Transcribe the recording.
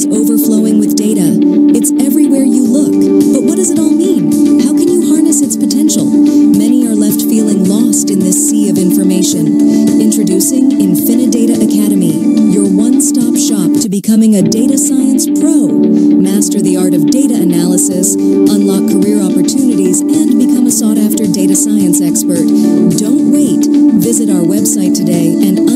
is overflowing with data. It's everywhere you look. But what does it all mean? How can you harness its potential? Many are left feeling lost in this sea of information. Introducing InfiniData Academy, your one-stop shop to becoming a data science pro. Master the art of data analysis, unlock career opportunities, and become a sought-after data science expert. Don't wait. Visit our website today and